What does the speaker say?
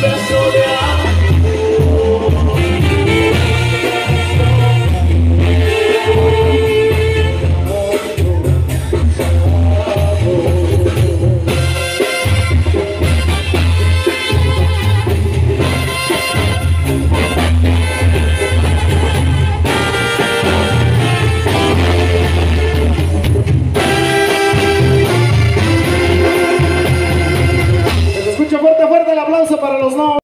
best para los no.